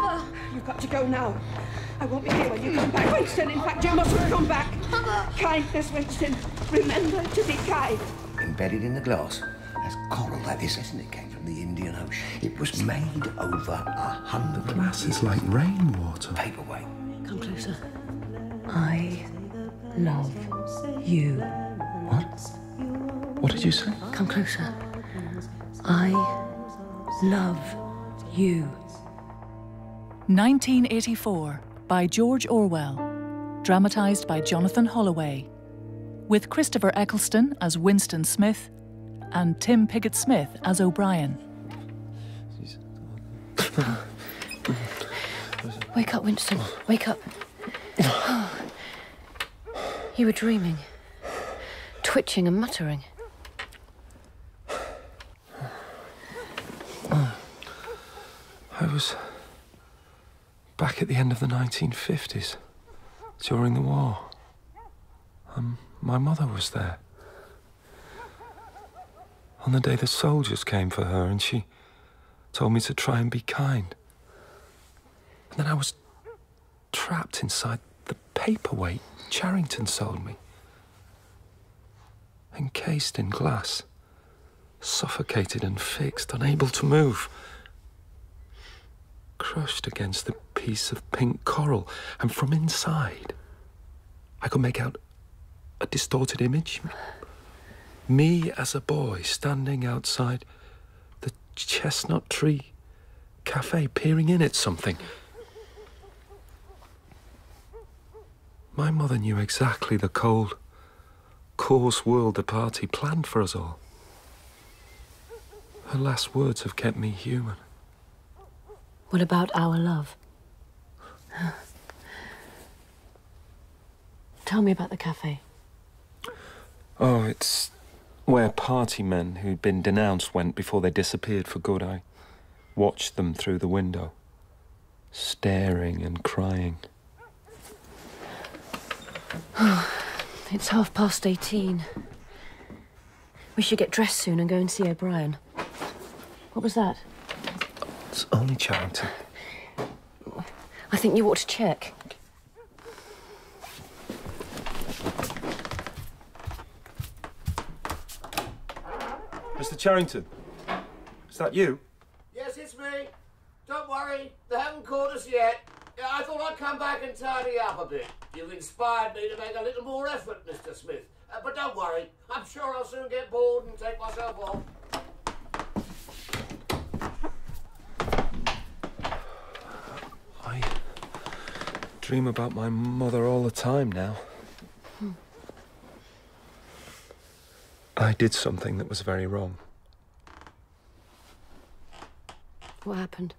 Mother! You've got to go now. I won't be here when you come back, Winston. In fact, you mustn't come back. Mother! Kindness, Winston. Remember to be kind. Embedded in the glass. That's coral, that is, isn't it? Came from the Indian Ocean. It was made over a hundred Glass is like rainwater. Paperweight. Come closer. I love you. What? What did you say? Come closer. I love you. 1984 by George Orwell, dramatised by Jonathan Holloway, with Christopher Eccleston as Winston Smith and Tim Pigott Smith as O'Brien. Wake up, Winston. Wake up. you were dreaming, twitching and muttering. I was back at the end of the 1950s, during the war. Um, my mother was there. On the day the soldiers came for her, and she told me to try and be kind. And then I was trapped inside the paperweight Charrington sold me. Encased in glass, suffocated and fixed, unable to move crushed against the piece of pink coral, and from inside, I could make out a distorted image. Me as a boy standing outside the chestnut tree cafe, peering in at something. My mother knew exactly the cold, coarse world the party planned for us all. Her last words have kept me human. What about our love? Tell me about the cafe. Oh, it's where party men who'd been denounced went before they disappeared for good. I watched them through the window, staring and crying. It's half past 18. We should get dressed soon and go and see O'Brien. What was that? It's only Charrington. I think you ought to check. Mr. Charrington, is that you? Yes, it's me. Don't worry, they haven't caught us yet. I thought I'd come back and tidy up a bit. You've inspired me to make a little more effort, Mr. Smith. Uh, but don't worry, I'm sure I'll soon get bored and take myself off. Dream about my mother all the time now. I did something that was very wrong. What happened?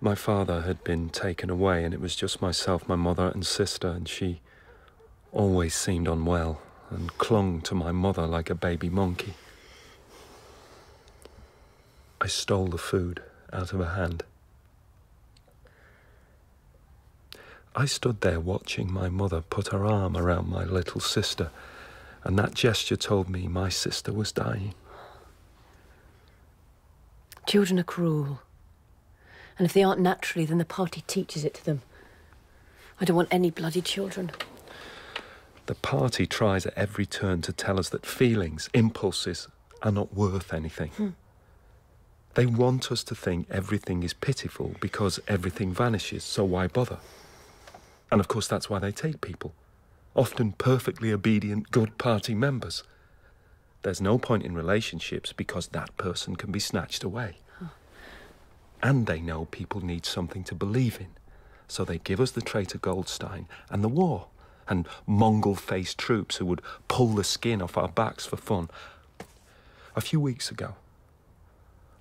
My father had been taken away, and it was just myself, my mother, and sister, and she always seemed unwell and clung to my mother like a baby monkey. I stole the food out of her hand. I stood there watching my mother put her arm around my little sister, and that gesture told me my sister was dying. Children are cruel. And if they aren't naturally, then the party teaches it to them. I don't want any bloody children. The party tries at every turn to tell us that feelings, impulses, are not worth anything. Hmm. They want us to think everything is pitiful because everything vanishes, so why bother? And of course, that's why they take people, often perfectly obedient, good party members. There's no point in relationships because that person can be snatched away. And they know people need something to believe in. So they give us the traitor Goldstein and the war, and Mongol faced troops who would pull the skin off our backs for fun. A few weeks ago,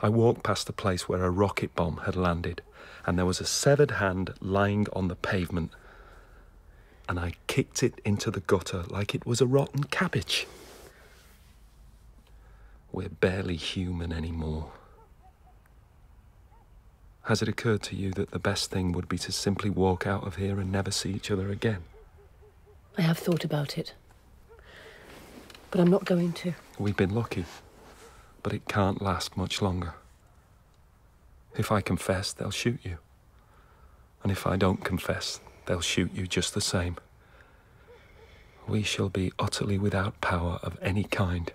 I walked past the place where a rocket bomb had landed, and there was a severed hand lying on the pavement. And I kicked it into the gutter like it was a rotten cabbage. We're barely human anymore. Has it occurred to you that the best thing would be to simply walk out of here and never see each other again? I have thought about it. But I'm not going to. We've been lucky, but it can't last much longer. If I confess, they'll shoot you. And if I don't confess, they'll shoot you just the same. We shall be utterly without power of any kind.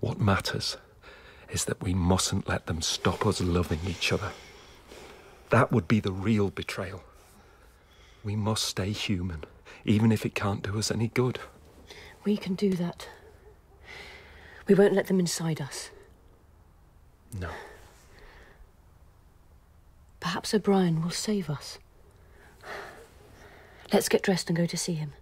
What matters is that we mustn't let them stop us loving each other. That would be the real betrayal. We must stay human, even if it can't do us any good. We can do that. We won't let them inside us. No. Perhaps O'Brien will save us. Let's get dressed and go to see him.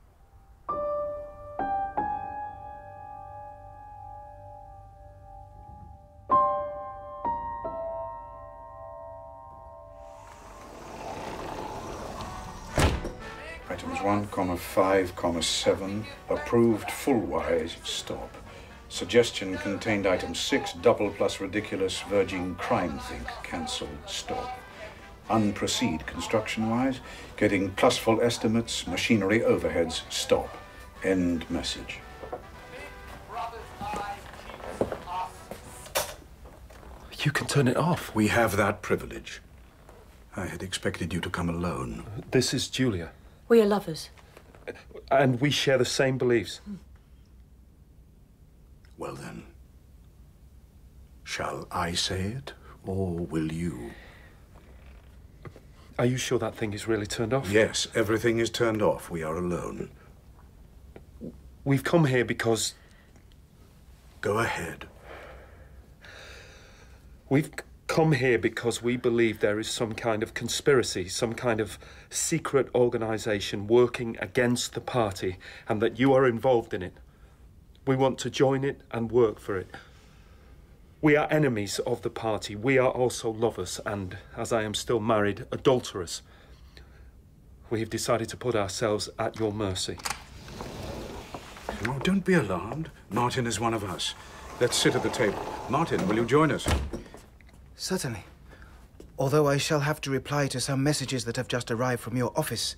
Items 1, comma 5, comma 7, approved full-wise, stop. Suggestion contained item 6, double plus ridiculous, verging crime think, cancel, stop. Unproceed construction-wise, getting plus full estimates, machinery overheads, stop. End message. You can turn it off. We have that privilege. I had expected you to come alone. This is Julia, We are lovers. and we share the same beliefs. Hmm. Well then, shall I say it, or will you? Are you sure that thing is really turned off? Yes, everything is turned off. We are alone. We've come here because Go ahead. We've come here because we believe there is some kind of conspiracy, some kind of secret organization working against the party, and that you are involved in it. We want to join it and work for it. We are enemies of the party. We are also lovers, and as I am still married, adulterers. We have decided to put ourselves at your mercy. Oh, don't be alarmed. Martin is one of us. Let's sit at the table. Martin, will you join us? Certainly. Although I shall have to reply to some messages that have just arrived from your office,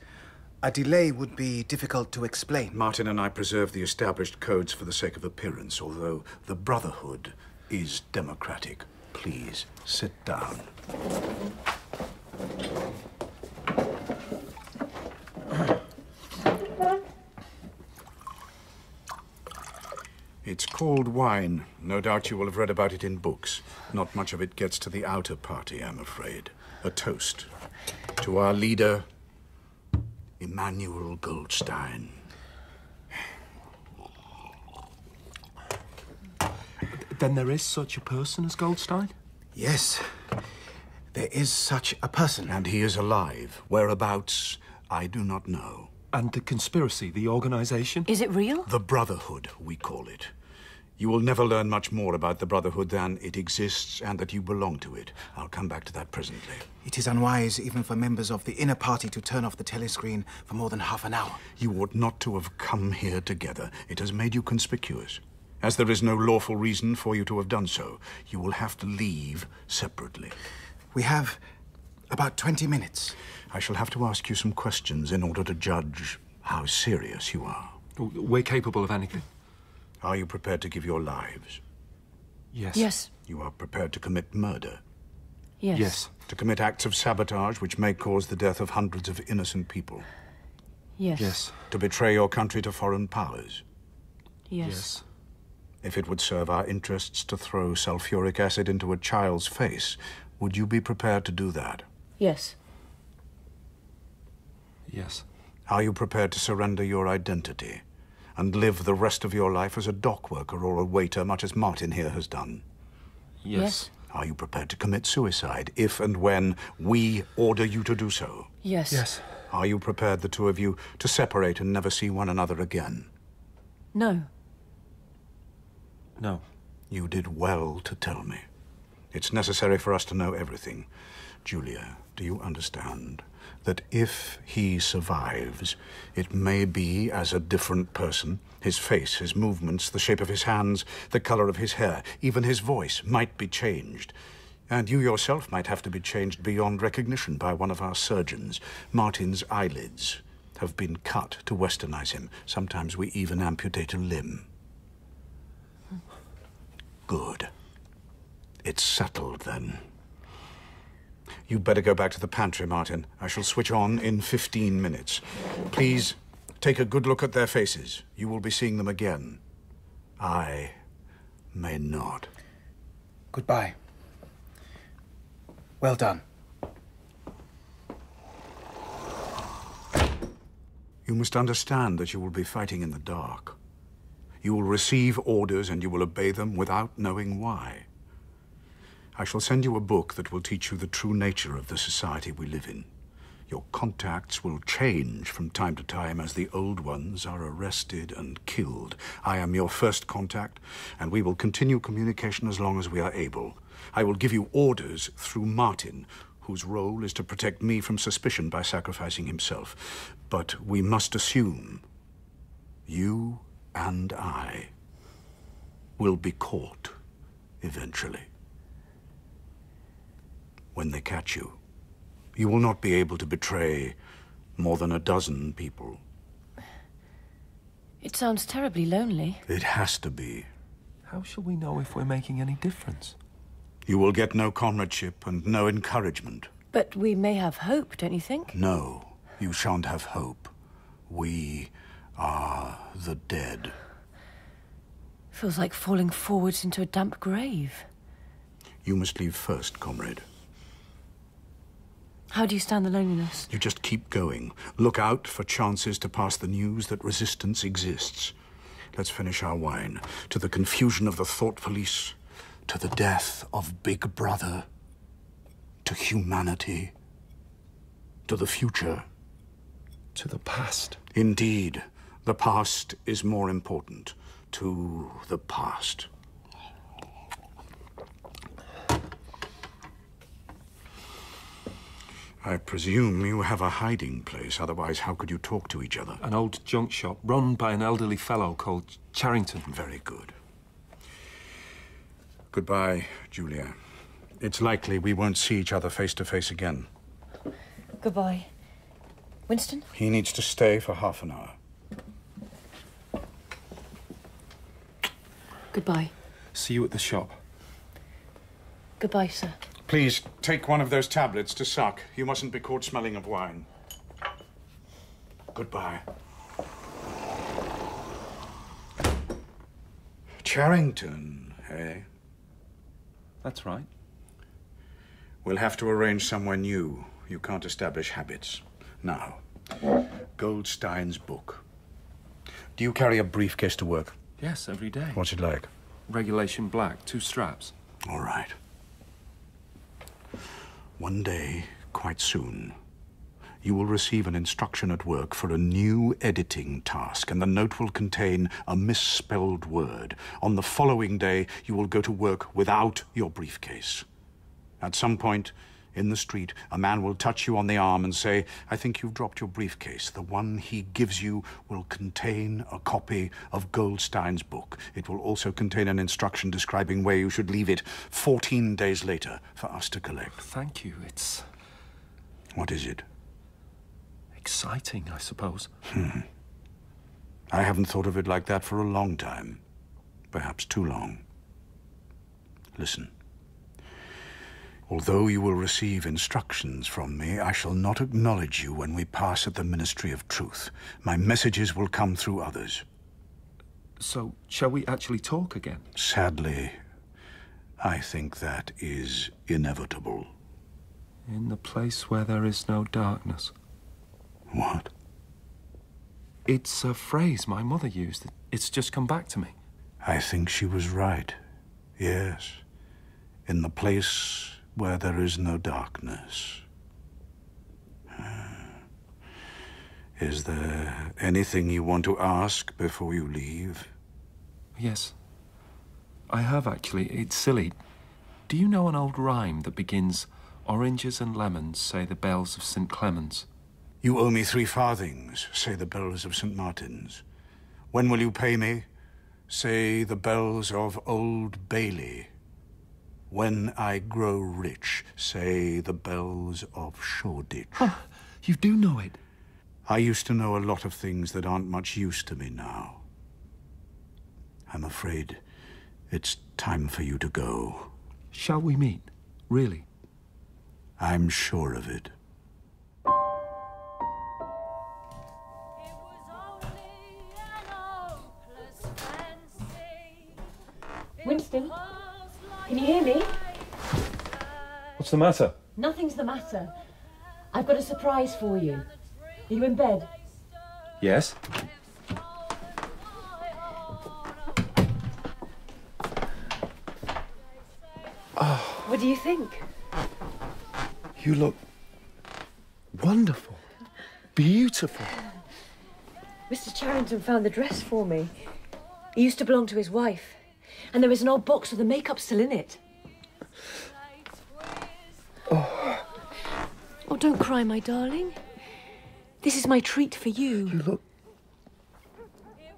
a delay would be difficult to explain. Martin and I preserve the established codes for the sake of appearance, although the Brotherhood is democratic. Please sit down. It's called wine. No doubt you will have read about it in books. Not much of it gets to the outer party, I'm afraid. A toast to our leader, Emmanuel Goldstein. Then there is such a person as Goldstein? Yes, there is such a person. And he is alive. Whereabouts, I do not know. And the conspiracy, the organization? Is it real? The Brotherhood, we call it. You will never learn much more about the Brotherhood than it exists and that you belong to it. I'll come back to that presently. It is unwise even for members of the inner party to turn off the telescreen for more than half an hour. You ought not to have come here together. It has made you conspicuous. As there is no lawful reason for you to have done so, you will have to leave separately. We have about 20 minutes. I shall have to ask you some questions in order to judge how serious you are. We're capable of anything. Are you prepared to give your lives? Yes. Yes. You are prepared to commit murder? Yes. Yes. To commit acts of sabotage which may cause the death of hundreds of innocent people? Yes. Yes. To betray your country to foreign powers? Yes. If it would serve our interests to throw sulfuric acid into a child's face, would you be prepared to do that? Yes. Yes. Are you prepared to surrender your identity and live the rest of your life as a dock worker or a waiter, much as Martin here has done? Yes. Are you prepared to commit suicide if and when we order you to do so? Yes. Yes. Are you prepared, the two of you, to separate and never see one another again? No. No. You did well to tell me. It's necessary for us to know everything. Julia, do you understand that if he survives, it may be as a different person? His face, his movements, the shape of his hands, the color of his hair, even his voice might be changed. And you yourself might have to be changed beyond recognition by one of our surgeons. Martin's eyelids have been cut to westernize him. Sometimes we even amputate a limb. Good. It's settled then. You'd better go back to the pantry, Martin. I shall switch on in 15 minutes. Please take a good look at their faces. You will be seeing them again. I may not. Goodbye. Well done. You must understand that you will be fighting in the dark. You will receive orders and you will obey them without knowing why. I shall send you a book that will teach you the true nature of the society we live in. Your contacts will change from time to time as the old ones are arrested and killed. I am your first contact, and we will continue communication as long as we are able. I will give you orders through Martin, whose role is to protect me from suspicion by sacrificing himself. But we must assume you and I will be caught eventually. When they catch you, you will not be able to betray more than a dozen people. It sounds terribly lonely. It has to be. How shall we know if we're making any difference? You will get no comradeship and no encouragement. But we may have hope, don't you think? No, you shan't have hope. We are the dead. Feels like falling forwards into a damp grave. You must leave first, comrade. How do you stand the loneliness? You just keep going. Look out for chances to pass the news that resistance exists. Let's finish our wine. To the confusion of the thought police, to the death of Big Brother, to humanity, to the future. To the past. Indeed, the past is more important. To the past. I presume you have a hiding place, otherwise, how could you talk to each other? An old junk shop run by an elderly fellow called Charrington. Very good. Goodbye, Julia. It's likely we won't see each other face to face again. Goodbye. Winston? He needs to stay for half an hour. Goodbye. See you at the shop. Goodbye, sir. Please, take one of those tablets to suck. You mustn't be caught smelling of wine. Goodbye. Charrington, eh? That's right. We'll have to arrange somewhere new. You can't establish habits. Now, Goldstein's book. Do you carry a briefcase to work? Yes, every day. What's it like? Regulation black, two straps. All right. One day, quite soon, you will receive an instruction at work for a new editing task, and the note will contain a misspelled word. On the following day, you will go to work without your briefcase. At some point in the street, a man will touch you on the arm and say, I think you've dropped your briefcase. The one he gives you will contain a copy of Goldstein's book. It will also contain an instruction describing where you should leave it 14 days later for us to collect. Thank you. It's What is it? exciting, I suppose. Hmm. I haven't thought of it like that for a long time. Perhaps too long. Listen. Although you will receive instructions from me, I shall not acknowledge you when we pass at the Ministry of Truth. My messages will come through others. So, shall we actually talk again? Sadly, I think that is inevitable. In the place where there is no darkness. What? It's a phrase my mother used. It's just come back to me. I think she was right. Yes. In the place where there is no darkness. Uh, is there anything you want to ask before you leave? Yes. I have actually. It's silly. Do you know an old rhyme that begins, Oranges and lemons say the bells of St. Clement's? You owe me three farthings, say the bells of St. Martin's. When will you pay me? Say the bells of Old Bailey. When I grow rich, say the bells of Shoreditch. Oh, you do know it. I used to know a lot of things that aren't much use to me now. I'm afraid it's time for you to go. Shall we meet? Really? I'm sure of it. Winston, can you hear me? What's the matter? Nothing's the matter. I've got a surprise for you. Are you in bed? Yes? Oh. What do you think? You look wonderful. Beautiful. Mr. Charrington found the dress for me. It used to belong to his wife. And there is an old box with the makeup still in it. Oh. Oh, don't cry, my darling. This is my treat for you. You look.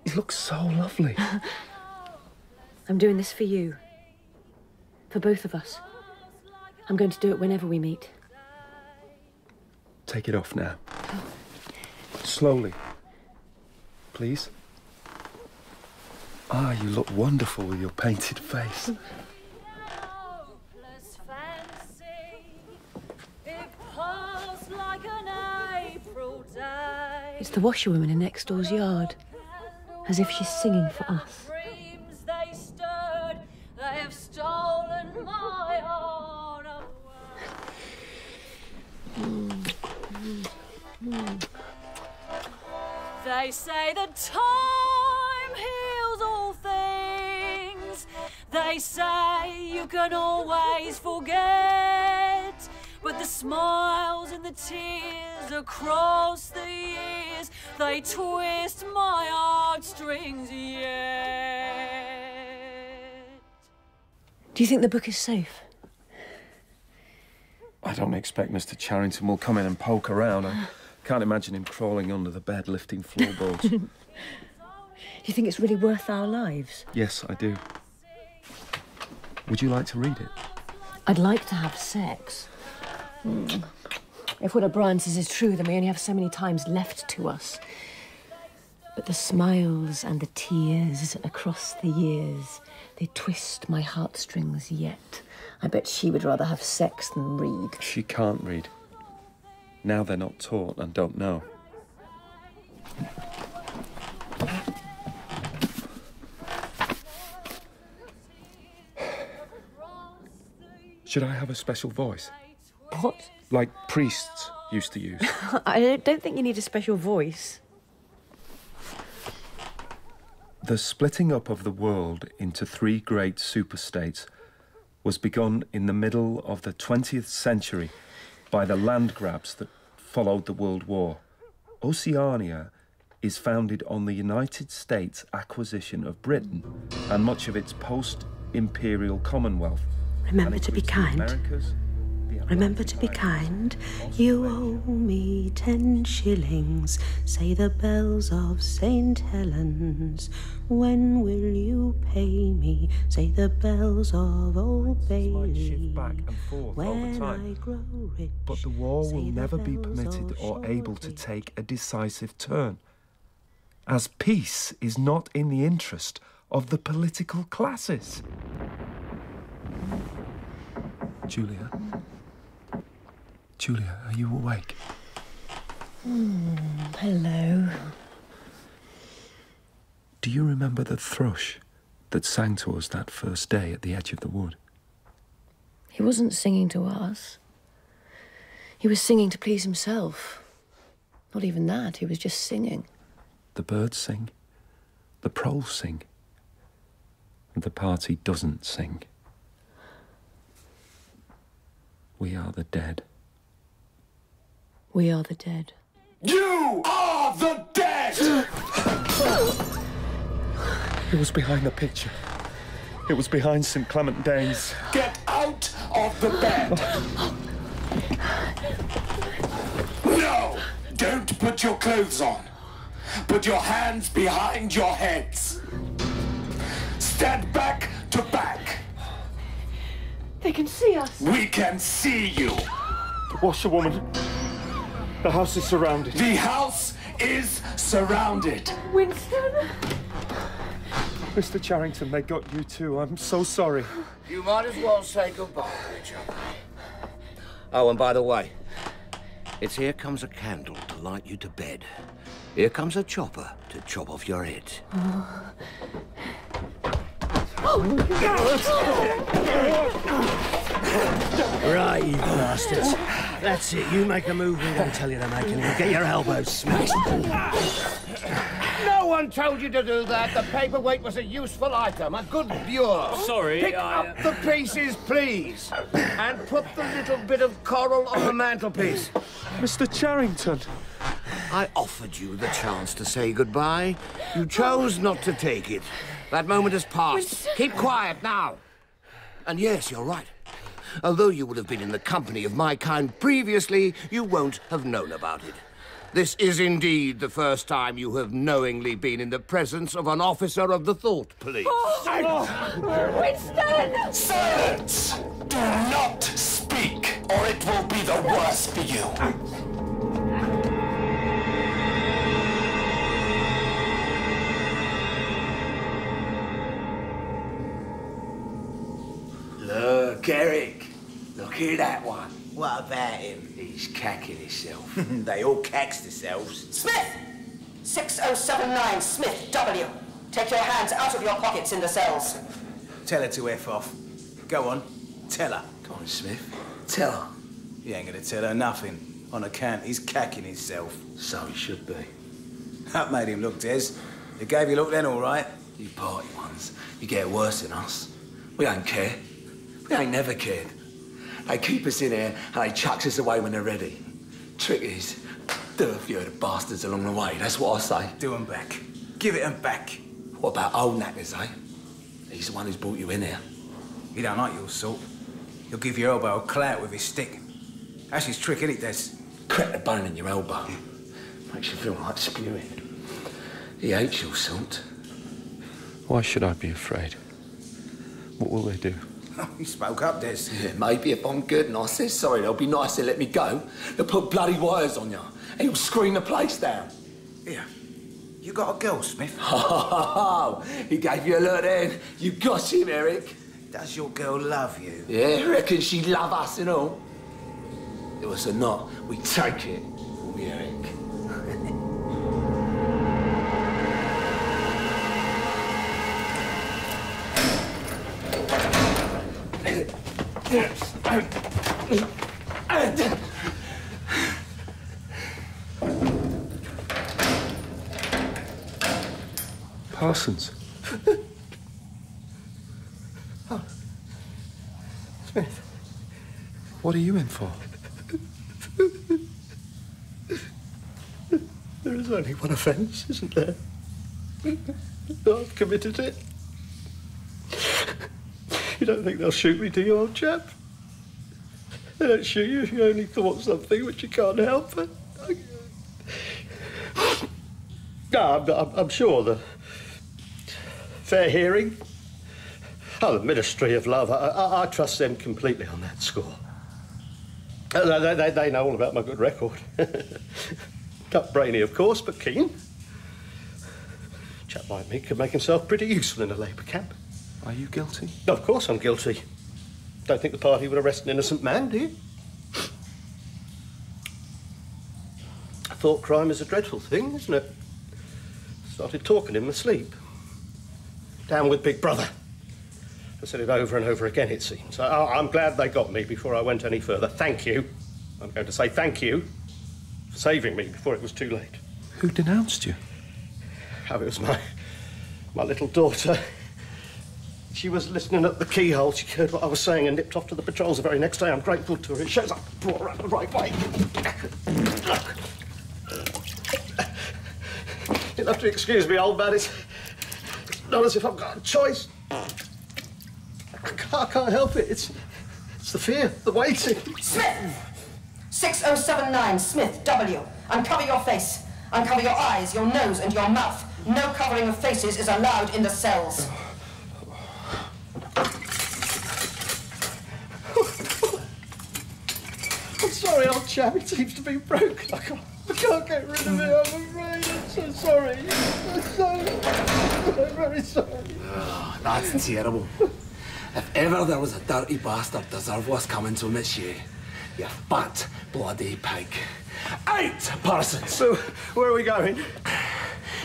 You look so lovely. I'm doing this for you. For both of us. I'm going to do it whenever we meet. Take it off now. Slowly. Please. Ah, you look wonderful with your painted face. It's the washerwoman in next door's yard. As if she's singing for us. They have stolen my own. They say the time They say you can always forget. But the smiles and the tears across the years, they twist my heartstrings yet. Do you think the book is safe? I don't expect Mr. Charrington will come in and poke around. I can't imagine him crawling under the bed lifting floorboards. Do you think it's really worth our lives? yes, I do. Would you like to read it? I'd like to have sex. Hmm. If what O'Brien says is true, then we only have so many times left to us. But the smiles and the tears across the years, they twist my heartstrings yet. I bet she would rather have sex than read. She can't read. Now they're not taught and don't know. Should I have a special voice? What? Like priests used to use? I don't think you need a special voice. The splitting up of the world into three great superstates was begun in the middle of the 20th century by the land grabs that followed the World War. Oceania is founded on the United States acquisition of Britain and much of its post imperial Commonwealth. Remember to be kind. Remember to be kind. You owe me ten shillings. Say the bells of St. Helens. When will you pay me? Say the bells of Old Bailey. back and forth When. I grow rich. But the war will never be permitted or able to take a decisive turn, as peace is not in the interest of the political classes. Julia? Julia, are you awake? Hmm, hello. Do you remember the thrush that sang to us that first day at the edge of the wood? He wasn't singing to us. He was singing to please himself. Not even that, he was just singing. The birds sing, the proles sing, and the party doesn't sing. We are the dead. We are the dead. You are the dead! It was behind the picture. It was behind St. Clement Danes. Get out of the bed! No! Don't put your clothes on. Put your hands behind your heads. Stand back to back. They can see us. We can see you. The washerwoman. The house is surrounded. The house is surrounded. Winston! Mr. Charrington, they got you too. I'm so sorry. You might as well say goodbye, Richard. Oh, and by the way, it's here comes a candle to light you to bed. Here comes a chopper to chop off your head. Oh. Right, you bastards. That's it. You make a move we don't tell you to make, and you'll get your elbows smashed. No one told you to do that. The paperweight was a useful item, a good viewer. Sorry, Pick I- up the pieces, please, and put the little bit of coral on the mantelpiece. Mr. Charrington. I offered you the chance to say goodbye. You chose not to take it. That moment has passed. Keep quiet now. And yes, you're right. Although you would have been in the company of my kind previously, you won't have known about it. This is indeed the first time you have knowingly been in the presence of an officer of the Thought Police. Oh, Winston! Silence! Do not speak, or it will be the worse for you. Look, Eric. Look at that one. What about him? He's cacking himself. they all cacks themselves. Smith! 6079 Smith W. Take your hands out of your pockets in the cells. Tell her to F off. Go on, tell her. Come on, Smith. Tell her. You ain't gonna tell her nothing. On account he's cacking himself. So he should be. That made him look, Des. It gave you look then, all right? You party ones, you get worse than us. We don't care. We ain't never cared. They keep us in here and they chucks us away when they're ready. Trick is, do a few of the bastards along the way. That's what I say. Do 'em back. Give it 'em back. What about old knackers, eh? He's the one who's brought you in here. He don't like your sort. He'll give your elbow a clout with his stick. That's his trick, ain't it, Des? Crack the bone in your elbow. Makes you feel like spewing. He hates your sort. Why should I be afraid? What will they do? he spoke up, Des. Yeah, maybe if I'm good and I say sorry, they'll be nice to let me go. They'll put bloody wires on you. And he'll screen the place down. Here. You got a girl, Smith? Oh, he gave you a look then. You got him, Eric. Does your girl love you? Yeah, reckon she love us and all. It was a not, we take it. we, Eric? Parsons. Smith. What are you in for? There is only one offence, isn't there? I've committed it. You don't think they'll shoot me, do you, old chap? They don't shoot you if you only thought something which you can't help. But... No, I'm, I'm, sure the fair hearing. Oh, the Ministry of Love. I, I, I trust them completely on that score. Uh, They, they, they know all about my good record. Not brainy, of course, but keen. A Chap like me could make himself pretty useful in a Labour camp. Are you guilty? Of course I'm guilty. Don't think the party would arrest an innocent man, do you? I thought crime is a dreadful thing, isn't it? Started talking in my sleep. Down with Big Brother. I said it over and over again, it seems. I, I'm glad they got me before I went any further. Thank you. I'm going to say thank you for saving me before it was too late. Who denounced you? Oh, it was my, my little daughter. She was listening at the keyhole. She heard what I was saying and nipped off to the patrols the very next day. I'm grateful to her. It shows I brought her up the right way. You'll have to excuse me, old man. It's not as if I've got a choice. I can't, help it. It's, it's the fear, the waiting. Smith! 6079 Smith W. Uncover your face. Uncover your eyes, your nose, and your mouth. No covering of faces is allowed in the cells. I'm sorry, old chap. It seems to be broken. I can't, I can't get rid of it. I'm afraid. I'm so sorry. I'm so, I'm very sorry. Ah, That's terrible. If ever there was a dirty bastard deserve what's coming to him, it's you. You fat bloody pig. Out, Parsons! So, where are we going?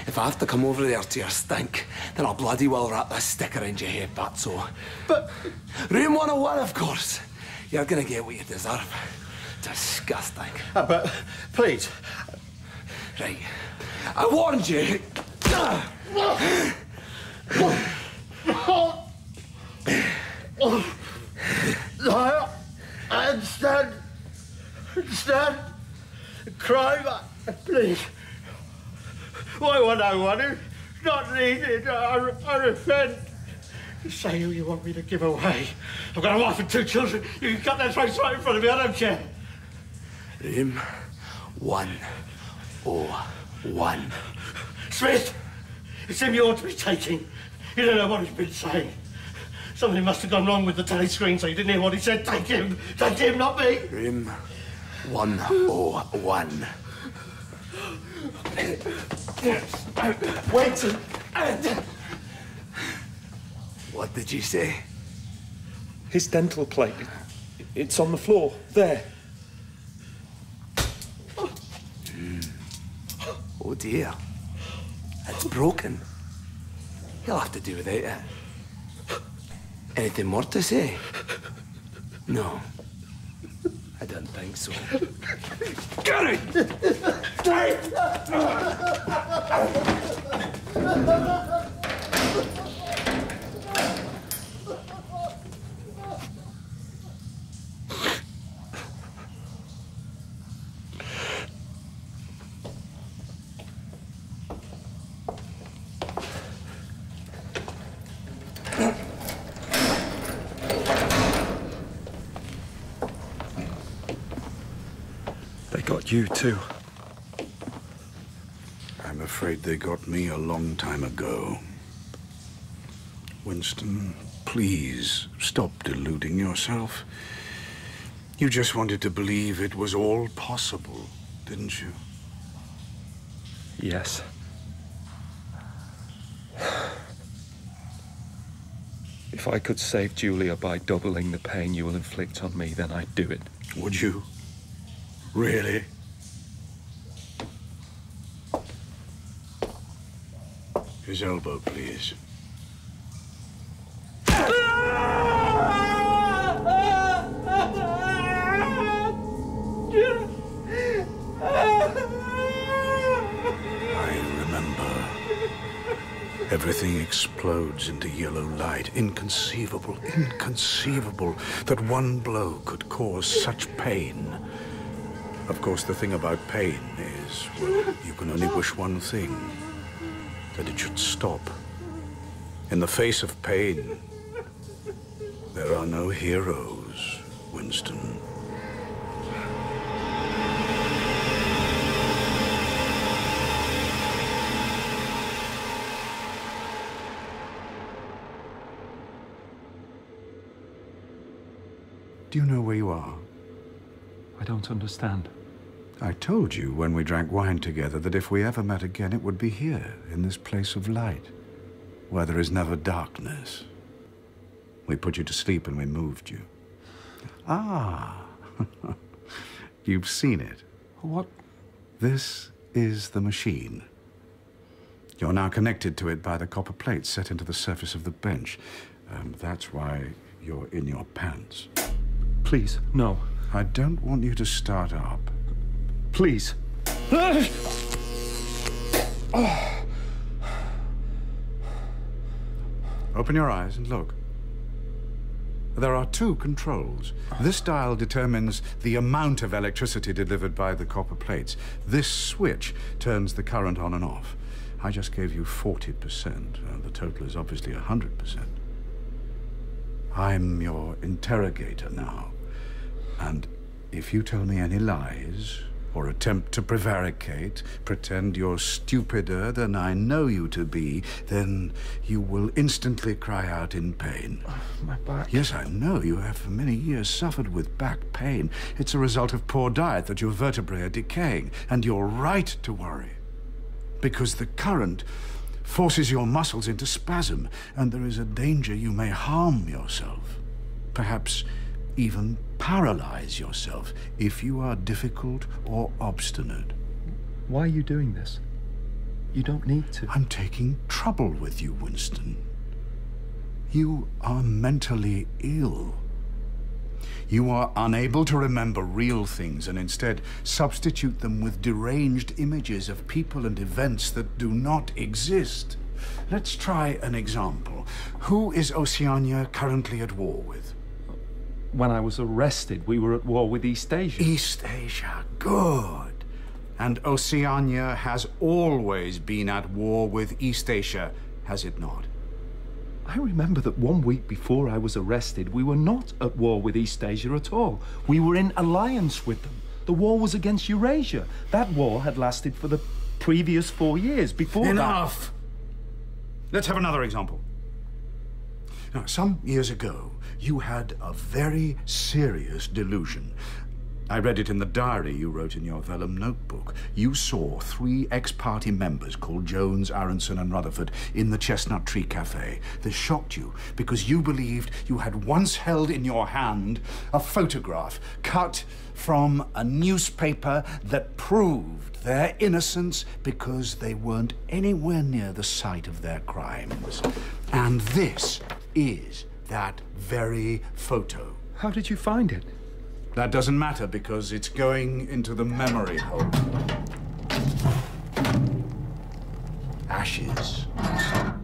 If I have to come over there to your stink, then I'll bloody well wrap this stick around your head, Batso. But... Room 101, of course. You're gonna get what you deserve. Disgusting. Uh, but, please. Right. I warned you. I understand. Understand. Crime. Please. Why would I want to? Not needed. I, I repent. Say who you want me to give away. I've got a wife and two children. You can cut their throats right in front of me. I don't care. Room 101. Smith! It's him you ought to be taking. You don't know what he's been saying. Something must have gone wrong with the telescreen so you didn't hear what he said. Take him! Take him, not me! Room 101. Wait! What did you say? His dental plate. It's on the floor. There. Oh dear. It's broken. He'll have to do without it. Anything more to say? No. Don't think so. Get They got you too. I'm afraid they got me a long time ago. Winston, please stop deluding yourself. You just wanted to believe it was all possible, didn't you? Yes. If I could save Julia by doubling the pain you will inflict on me, then I'd do it. Would you? Really? His elbow, please. I remember. Everything explodes into yellow light. Inconceivable, inconceivable that one blow could cause such pain. Of course, the thing about pain is, well, you can only wish one thing that it should stop. In the face of pain, there are no heroes, Winston. Do you know where you are? I don't understand. I told you when we drank wine together that if we ever met again, it would be here, in this place of light, where there is never darkness. We put you to sleep and we moved you. Ah, you've seen it. What? This is the machine. You're now connected to it by the copper plates set into the surface of the bench. Um, that's why you're in your pants. Please, no. I don't want you to start up. Please. Open your eyes and look. There are two controls. This dial determines the amount of electricity delivered by the copper plates. This switch turns the current on and off. I just gave you 40%. Uh, the total is obviously 100%. I'm your interrogator now. And if you tell me any lies, or attempt to prevaricate, pretend you're stupider than I know you to be, then you will instantly cry out in pain. Oh, my back. Yes, I know. You have for many years suffered with back pain. It's a result of poor diet that your vertebrae are decaying, and you're right to worry. Because the current forces your muscles into spasm, and there is a danger you may harm yourself. Perhaps even paralyze yourself if you are difficult or obstinate. Why are you doing this? You don't need to. I'm taking trouble with you, Winston. You are mentally ill. You are unable to remember real things and instead substitute them with deranged images of people and events that do not exist. Let's try an example. Who is Oceania currently at war with? When I was arrested, we were at war with East Asia. East Asia, good. And Oceania has always been at war with East Asia, has it not? I remember that one week before I was arrested, we were not at war with East Asia at all. We were in alliance with them. The war was against Eurasia. That war had lasted for the previous four years. Before that- Enough! Let's have another example. Now, some years ago, you had a very serious delusion. I read it in the diary you wrote in your vellum notebook. You saw three ex party members called Jones, Aronson, and Rutherford in the Chestnut Tree Cafe. This shocked you because you believed you had once held in your hand a photograph cut from a newspaper that proved their innocence because they weren't anywhere near the site of their crimes. And this is that very photo. How did you find it? That doesn't matter because it's going into the memory hole. Ashes.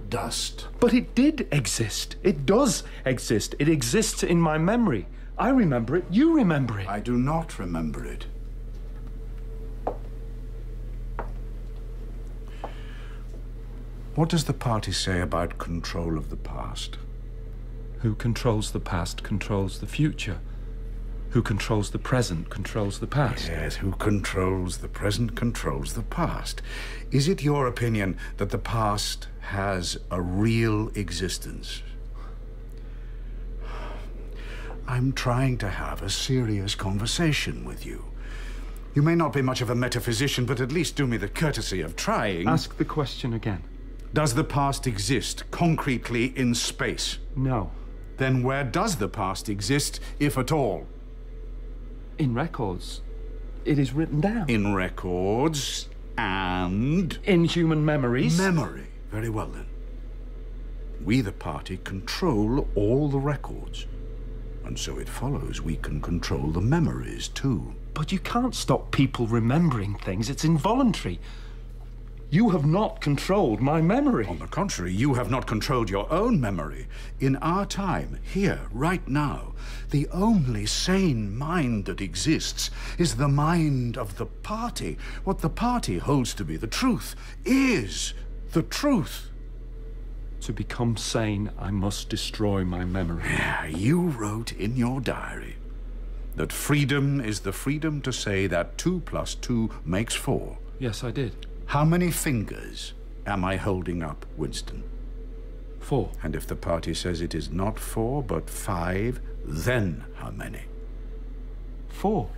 Dust. But it did exist. It does exist. It exists in my memory. I remember it. You remember it. I do not remember it. What does the party say about control of the past? Who controls the past controls the future. Who controls the present controls the past. Yes, who controls the present controls the past. Is it your opinion that the past has a real existence? I'm trying to have a serious conversation with you. You may not be much of a metaphysician, but at least do me the courtesy of trying. Ask the question again. Does the past exist concretely in space? No. Then where does the past exist, if at all? In records. It is written down. In records and. In human memories. Memory. Very well then. We, the party, control all the records. And so it follows we can control the memories too. But you can't stop people remembering things. It's involuntary. You have not controlled my memory. On the contrary, you have not controlled your own memory. In our time, here, right now, the only sane mind that exists is the mind of the party. What the party holds to be the truth is the truth. To become sane, I must destroy my memory. Yeah, you wrote in your diary that freedom is the freedom to say that two plus two makes four. Yes, I did. How many fingers am I holding up, Winston? Four. And if the party says it is not four, but five, then how many? Four.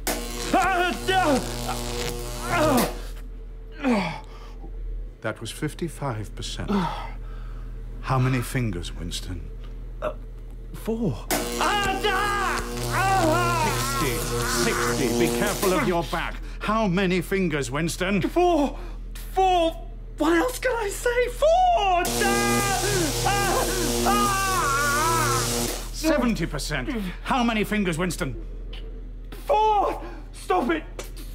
That was 55%. How many fingers, Winston? Four. 60. 60. Be careful of your back. How many fingers, Winston? Four. Four. What else can I say? Four. Seventy percent. How many fingers, Winston? Four. Stop it.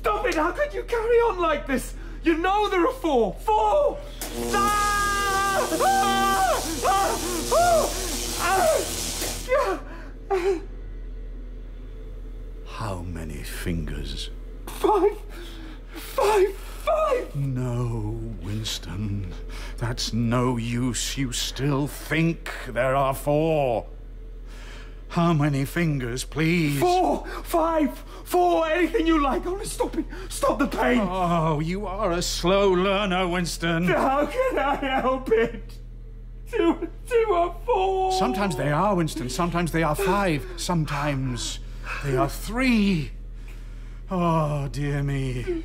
Stop it. How could you carry on like this? You know there are four. Four. How many fingers? Five. Five. Five. No, Winston. That's no use. You still think there are four. How many fingers, please? Four. Five. Four. Anything you like. Only stop it. Stop the pain. Oh, you are a slow learner, Winston. How can I help it? Two, two or four. Sometimes they are, Winston. Sometimes they are five. Sometimes they are three. Oh, dear me.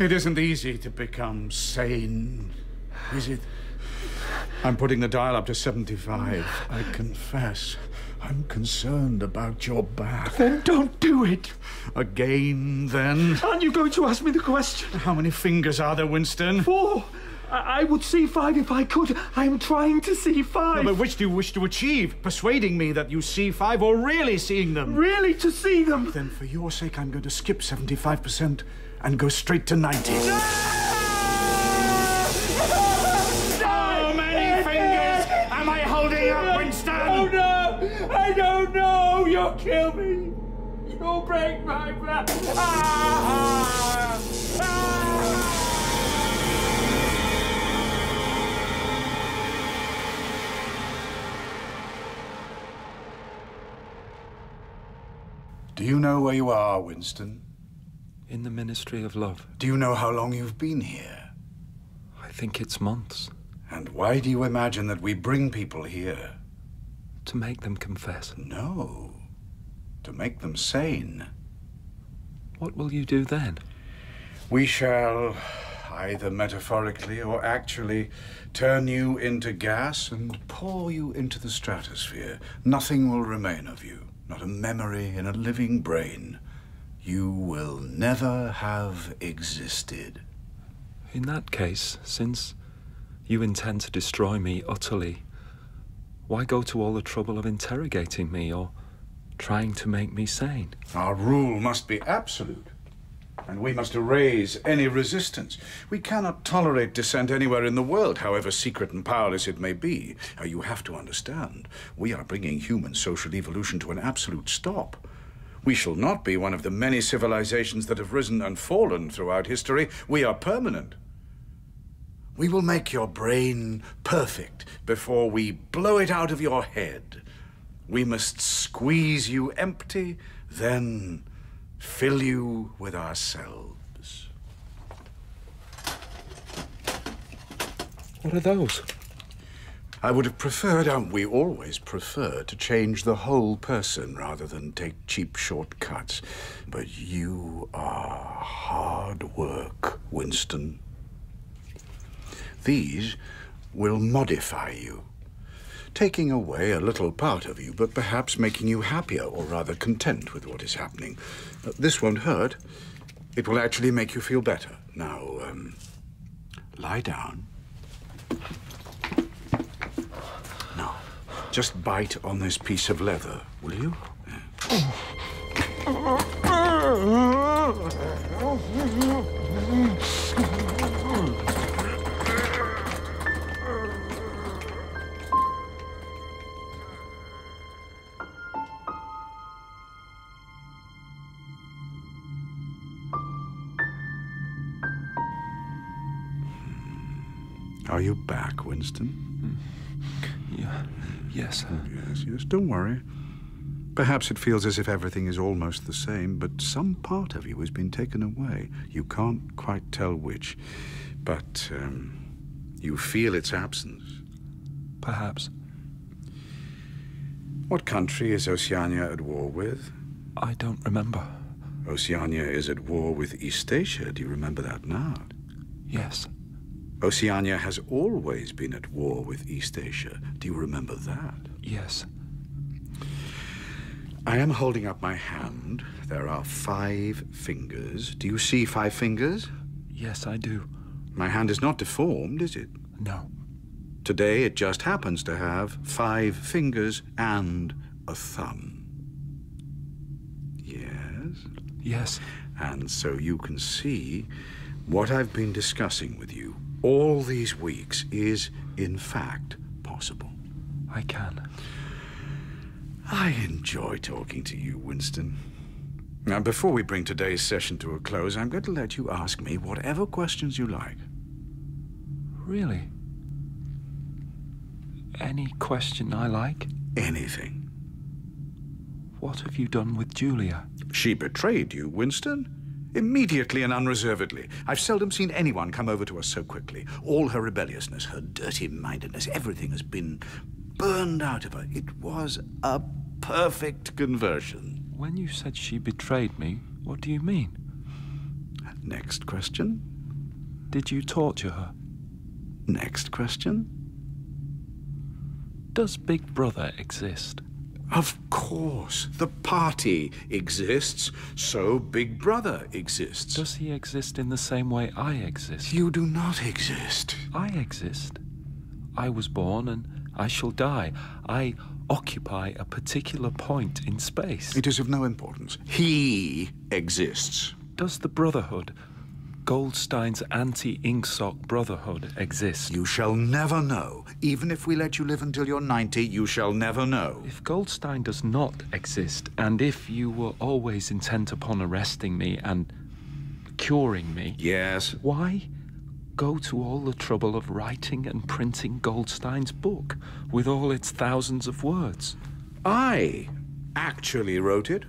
It isn't easy to become sane, is it? I'm putting the dial up to 75. I confess. I'm concerned about your back. Then don't do it. Again, then? Aren't you going to ask me the question? How many fingers are there, Winston? Four. I, I would see five if I could. I'm trying to see five. No, but which do you wish to achieve? Persuading me that you see five or really seeing them? Really to see them? Then for your sake, I'm going to skip 75% and go straight to 90. How many fingers am I holding up, Winston? Oh no! I don't know! You'll kill me! You'll break my back! Ah! Ah! Do you know where you are, Winston? In the Ministry of Love. Do you know how long you've been here? I think it's months. And why do you imagine that we bring people here? To make them confess. No. To make them sane. What will you do then? We shall, either metaphorically or actually, turn you into gas and pour you into the stratosphere. Nothing will remain of you, not a memory in a living brain. You will never have existed. In that case, since you intend to destroy me utterly, why go to all the trouble of interrogating me or trying to make me sane? Our rule must be absolute, and we must erase any resistance. We cannot tolerate dissent anywhere in the world, however secret and powerless it may be. You have to understand, we are bringing human social evolution to an absolute stop. We shall not be one of the many civilizations that have risen and fallen throughout history. We are permanent. We will make your brain perfect before we blow it out of your head. We must squeeze you empty, then fill you with ourselves. What are those? I would have preferred, and we always prefer, to change the whole person rather than take cheap shortcuts. But you are hard work, Winston. These will modify you, taking away a little part of you, but perhaps making you happier or rather content with what is happening. This won't hurt. It will actually make you feel better. Now, um, lie down. Just bite on this piece of leather, will you? Are you back, Winston? Yes. Yes, yes. Don't worry. Perhaps it feels as if everything is almost the same, but some part of you has been taken away. You can't quite tell which, but um, you feel its absence. Perhaps. What country is Oceania at war with? I don't remember. Oceania is at war with Eastasia. Do you remember that now? Yes. Oceania has always been at war with Eastasia. Do you remember that? Yes. I am holding up my hand. There are five fingers. Do you see five fingers? Yes, I do. My hand is not deformed, is it? No. Today it just happens to have five fingers and a thumb. Yes? Yes. And so you can see what I've been discussing with you all these weeks is, in fact, possible. I can. I enjoy talking to you, Winston. Now, before we bring today's session to a close, I'm going to let you ask me whatever questions you like. Really? Any question I like? Anything. What have you done with Julia? She betrayed you, Winston. Immediately and unreservedly. I've seldom seen anyone come over to us so quickly. All her rebelliousness, her dirty mindedness, everything has been burned out of her. It was a perfect conversion. When you said she betrayed me, what do you mean? Next question. Did you torture her? Next question. Does Big Brother exist? Of course. The party exists, so Big Brother exists. Does he exist in the same way I exist? You do not exist. I exist. I was born and I shall die. I occupy a particular point in space. It is of no importance. He exists. Does the Brotherhood, Goldstein's anti Ingsoc Brotherhood, exists. You shall never know. Even if we let you live until you're 90, you shall never know. If Goldstein does not exist, and if you were always intent upon arresting me and curing me. Yes. Why go to all the trouble of writing and printing Goldstein's book with all its thousands of words? I actually wrote it.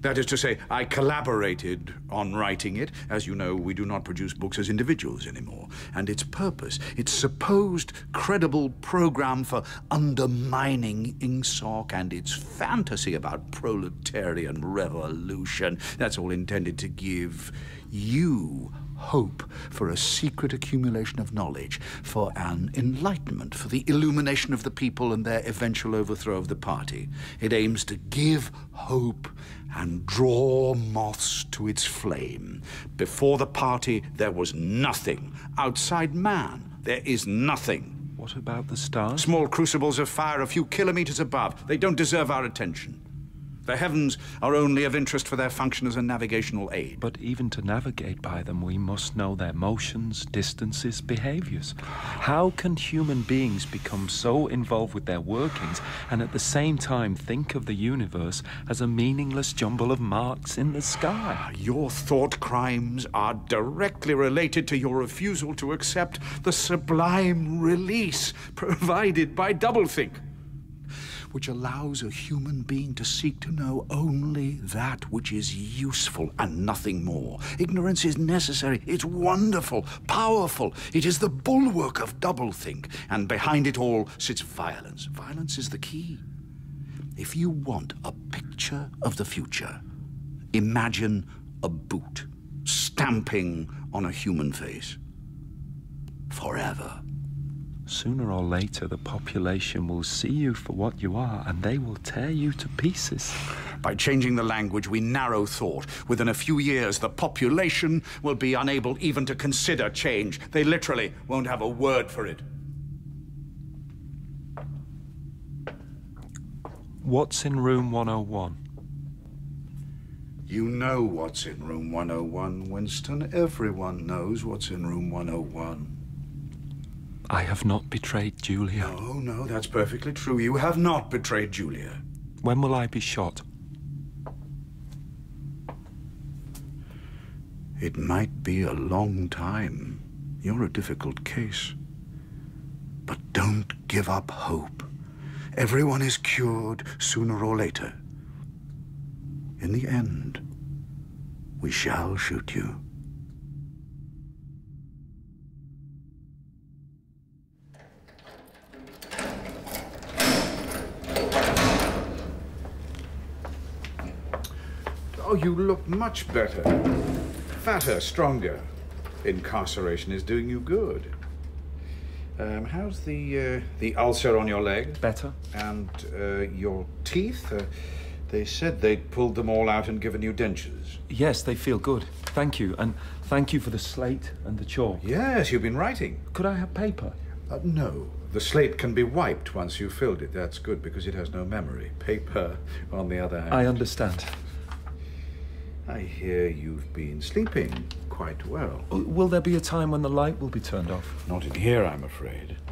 That is to say, I collaborated on writing it. As you know, we do not produce books as individuals anymore. And its purpose, its supposed credible program for undermining Ingsoc and its fantasy about proletarian revolution, that's all intended to give you hope for a secret accumulation of knowledge, for an enlightenment, for the illumination of the people and their eventual overthrow of the party. It aims to give hope and draw moths to its flame. Before the party, there was nothing. Outside man, there is nothing. What about the stars? Small crucibles of fire a few kilometers above. They don't deserve our attention. The heavens are only of interest for their function as a navigational aid. But even to navigate by them, we must know their motions, distances, behaviors. How can human beings become so involved with their workings and at the same time think of the universe as a meaningless jumble of marks in the sky? Ah, your thought crimes are directly related to your refusal to accept the sublime release provided by doublethink which allows a human being to seek to know only that which is useful and nothing more. Ignorance is necessary, it's wonderful, powerful. It is the bulwark of doublethink, and behind it all sits violence. Violence is the key. If you want a picture of the future, imagine a boot stamping on a human face. Forever. Sooner or later, the population will see you for what you are and they will tear you to pieces. By changing the language, we narrow thought. Within a few years, the population will be unable even to consider change. They literally won't have a word for it. What's in room 101? You know what's in room 101, Winston. Everyone knows what's in room 101. I have not betrayed Julia. No, no, that's perfectly true. You have not betrayed Julia. When will I be shot? It might be a long time. You're a difficult case. But don't give up hope. Everyone is cured sooner or later. In the end, we shall shoot you. Oh, you look much better. Fatter, stronger. Incarceration is doing you good. Um, how's the uh, the ulcer on your leg? Better. And uh, your teeth? Uh, they said they'd pulled them all out and given you dentures. Yes, they feel good. Thank you. And thank you for the slate and the chalk. Yes, you've been writing. Could I have paper? Uh, no. The slate can be wiped once you've filled it. That's good because it has no memory. Paper, on the other hand. I understand. I hear you've been sleeping quite well. Will there be a time when the light will be turned off? Not in here, I'm afraid.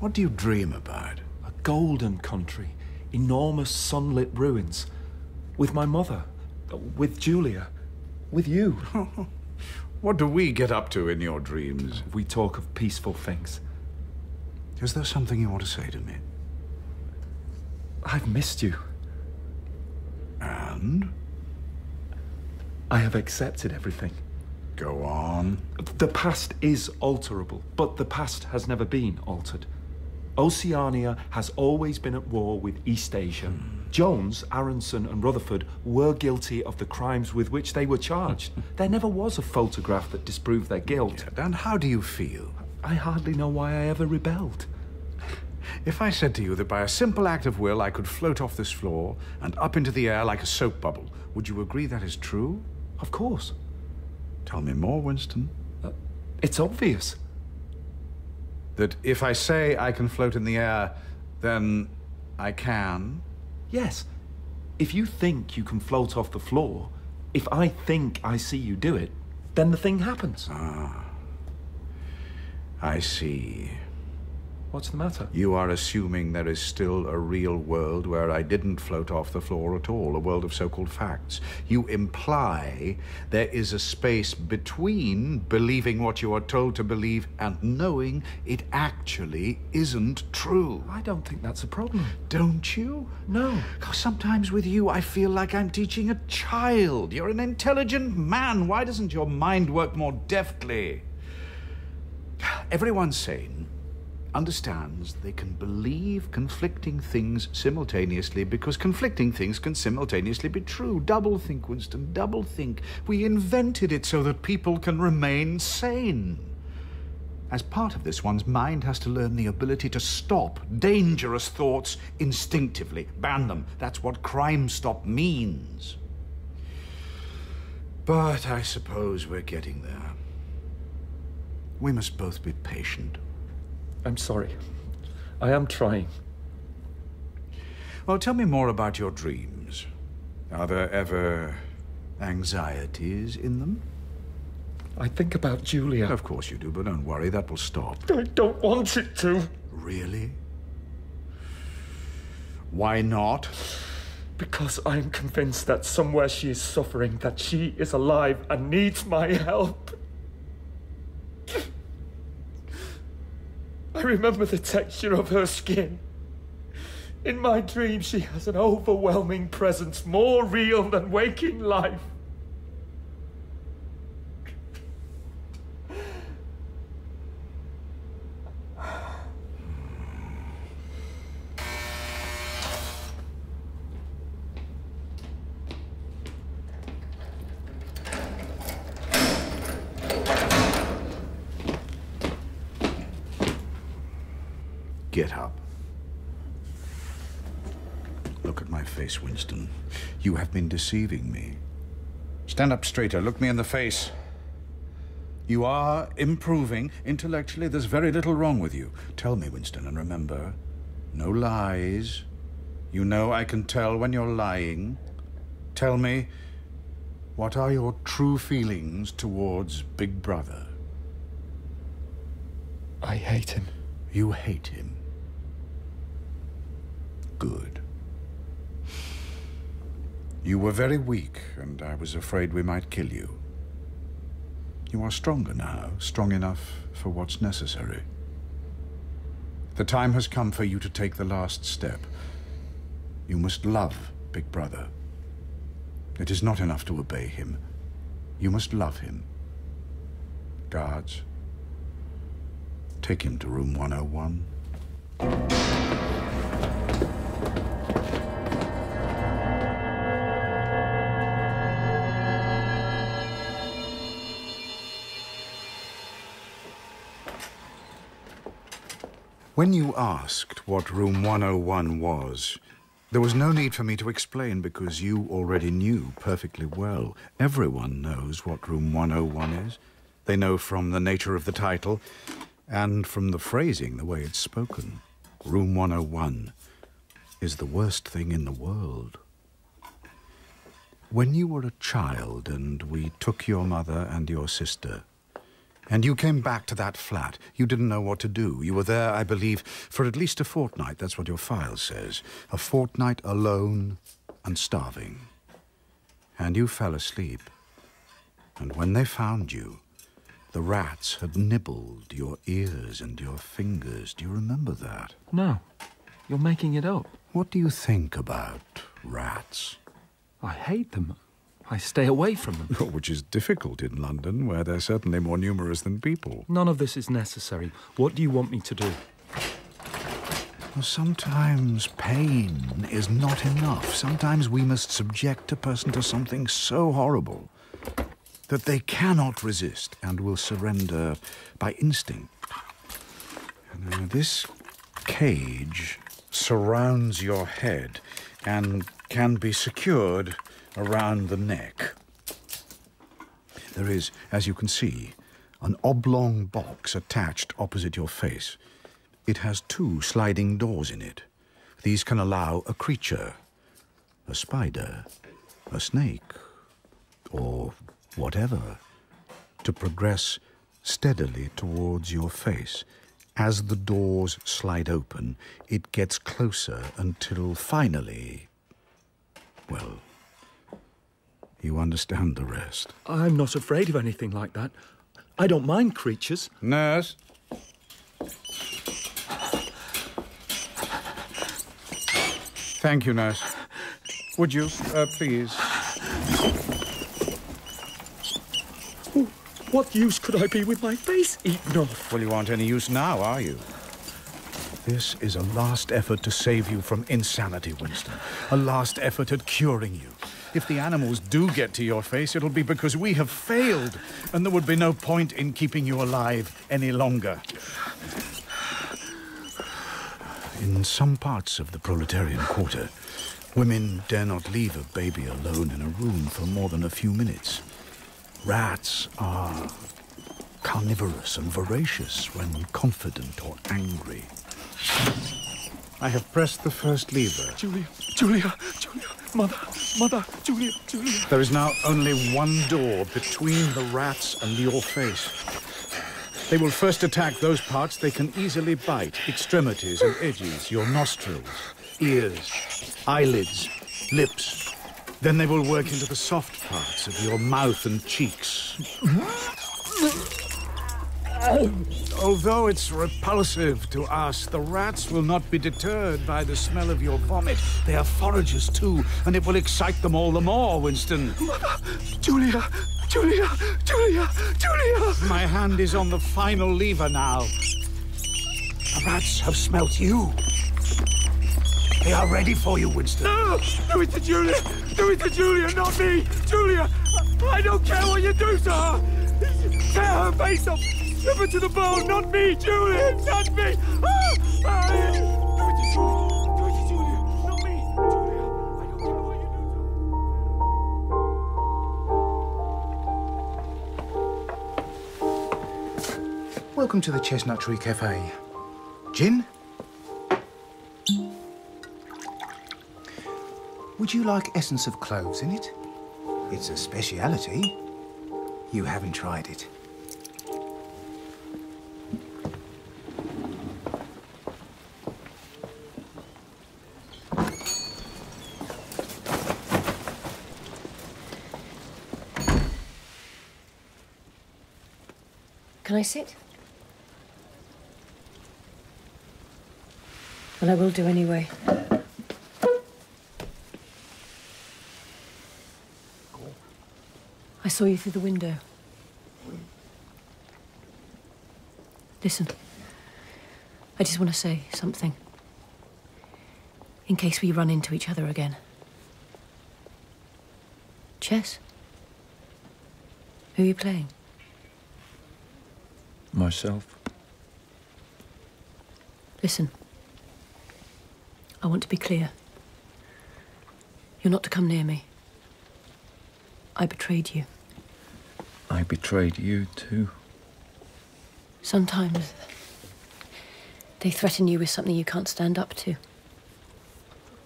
What do you dream about? A golden country, enormous sunlit ruins. With my mother, with Julia, with you. what do we get up to in your dreams? We talk of peaceful things. Is there something you want to say to me? I've missed you. And? I have accepted everything. Go on. The past is alterable, but the past has never been altered. Oceania has always been at war with East Asia. Mm. Jones, Aronson, and Rutherford were guilty of the crimes with which they were charged. there never was a photograph that disproved their guilt. Yeah, and how do you feel? I hardly know why I ever rebelled. If I said to you that by a simple act of will I could float off this floor and up into the air like a soap bubble, would you agree that is true? Of course. Tell me more, Winston. It's obvious. That if I say I can float in the air, then I can? Yes. If you think you can float off the floor, if I think I see you do it, then the thing happens. Ah. I see. What's the matter? You are assuming there is still a real world where I didn't float off the floor at all, a world of so called facts. You imply there is a space between believing what you are told to believe and knowing it actually isn't true. I don't think that's a problem. Don't you? No. Sometimes with you, I feel like I'm teaching a child. You're an intelligent man. Why doesn't your mind work more deftly? Everyone's sane understands they can believe conflicting things simultaneously because conflicting things can simultaneously be true. Double think, Winston, double think. We invented it so that people can remain sane. As part of this, one's mind has to learn the ability to stop dangerous thoughts instinctively, ban them. That's what Crime Stop means. But I suppose we're getting there. We must both be patient. I'm sorry. I am trying. Well, tell me more about your dreams. Are there ever anxieties in them? I think about Julia. Of course you do, but don't worry, that will stop. I don't want it to. Really? Why not? Because I am convinced that somewhere she is suffering, that she is alive and needs my help. Remember the texture of her skin. In my dream, she has an overwhelming presence, more real than waking life. Get up. Look at my face, Winston. You have been deceiving me. Stand up straighter. Look me in the face. You are improving. Intellectually, there's very little wrong with you. Tell me, Winston, and remember no lies. You know I can tell when you're lying. Tell me, what are your true feelings towards Big Brother? I hate him. You hate him. Good. You were very weak, and I was afraid we might kill you. You are stronger now, strong enough for what's necessary. The time has come for you to take the last step. You must love Big Brother. It is not enough to obey him. You must love him. Guards, take him to room 101. When you asked what room 101 was, there was no need for me to explain because you already knew perfectly well. Everyone knows what room 101 is. They know from the nature of the title and from the phrasing, the way it's spoken. Room 101 is the worst thing in the world. When you were a child and we took your mother and your sister, and you came back to that flat. You didn't know what to do. You were there, I believe, for at least a fortnight. That's what your file says. A fortnight alone and starving. And you fell asleep. And when they found you, the rats had nibbled your ears and your fingers. Do you remember that? No. You're making it up. What do you think about rats? I hate them. I stay away from them. Which is difficult in London, where they're certainly more numerous than people. None of this is necessary. What do you want me to do? Well, sometimes pain is not enough. Sometimes we must subject a person to something so horrible that they cannot resist and will surrender by instinct. Now, this cage surrounds your head and can be secured around the neck. There is, as you can see, an oblong box attached opposite your face. It has two sliding doors in it. These can allow a creature, a spider, a snake, or whatever, to progress steadily towards your face. As the doors slide open, it gets closer until finally. Well, you understand the rest. I'm not afraid of anything like that. I don't mind creatures. Nurse? Thank you, nurse. Would you, uh, please? What use could I be with my face eaten off? Well, you aren't any use now, are you? This is a last effort to save you from insanity, Winston. A last effort at curing you. If the animals do get to your face, it'll be because we have failed, and there would be no point in keeping you alive any longer. In some parts of the proletarian quarter, women dare not leave a baby alone in a room for more than a few minutes. Rats are carnivorous and voracious when confident or angry. I have pressed the first lever. Julia, Julia, Julia, mother, mother, Julia, Julia. There is now only one door between the rats and your face. They will first attack those parts they can easily bite extremities and edges, your nostrils, ears, eyelids, lips. Then they will work into the soft parts of your mouth and cheeks. Although it's repulsive to us, the rats will not be deterred by the smell of your vomit. They are foragers too, and it will excite them all the more, Winston. Julia, Julia, Julia, Julia! My hand is on the final lever now. The rats have smelt you. They are ready for you, Winston. No! Do it to Julia! Do it to Julia, not me! Julia! I don't care what you do to her! Tear her face off! Strip her to the bone, not me, Julia! Not me! Ah! Ah! It it! Welcome to the Chestnut Tree Cafe. Gin? Would you like essence of cloves in it? It's a speciality. You haven't tried it. Can I sit? Well, I will do anyway. I saw you through the window. Listen. I just want to say something. In case we run into each other again. Chess? Who are you playing? Myself. Listen. I want to be clear. You're not to come near me. I betrayed you. I betrayed you too. Sometimes they threaten you with something you can't stand up to.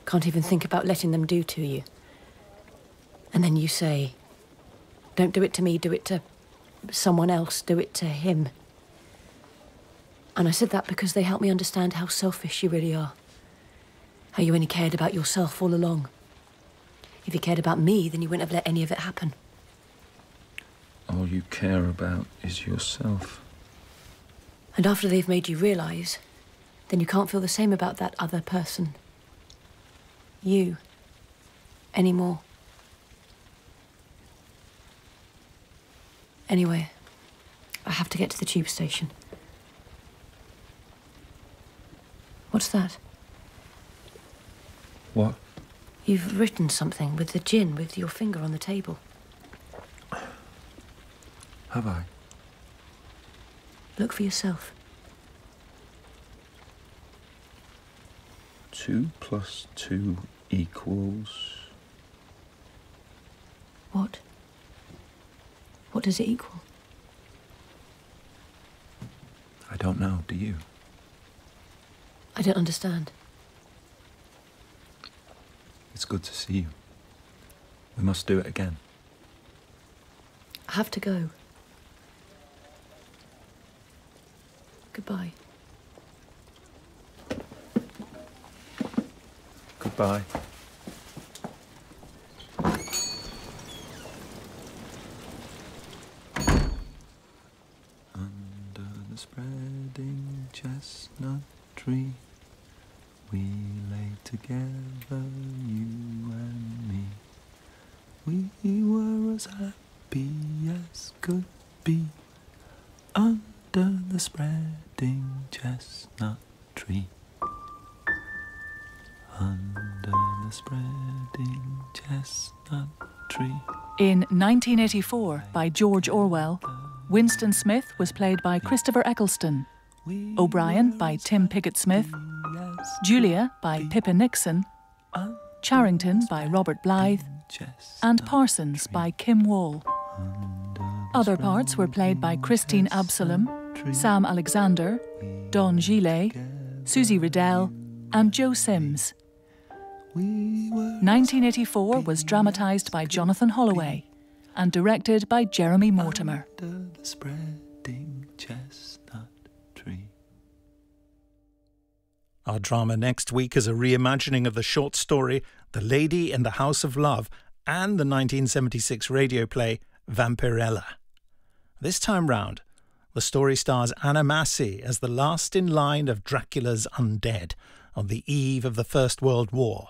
Can't even think about letting them do to you. And then you say, Don't do it to me, do it to someone else, do it to him. And I said that because they helped me understand how selfish you really are. How you only cared about yourself all along. If you cared about me, then you wouldn't have let any of it happen. All you care about is yourself. And after they've made you realise, then you can't feel the same about that other person. You. Anymore. Anyway, I have to get to the tube station. What's that? What? You've written something with the gin with your finger on the table. Have I? Look for yourself. 2 plus 2 equals. What? What does it equal? I don't know, do you? I don't understand. It's good to see you. We must do it again. I have to go. Goodbye. Goodbye. 1984, by George Orwell, Winston Smith was played by Christopher Eccleston, O'Brien by Tim Pigott Smith, Julia by Pippa Nixon, Charrington by Robert Blythe, and Parsons by Kim Wall. Other parts were played by Christine Absalom, Sam Alexander, Don Gilet, Susie Riddell, and Joe Sims. 1984 was dramatised by Jonathan Holloway and directed by Jeremy Mortimer. Under the spreading chestnut tree. Our drama next week is a reimagining of the short story The Lady in the House of Love and the 1976 radio play Vampirella. This time round, the story stars Anna Massey as the last in line of Dracula's undead on the eve of the First World War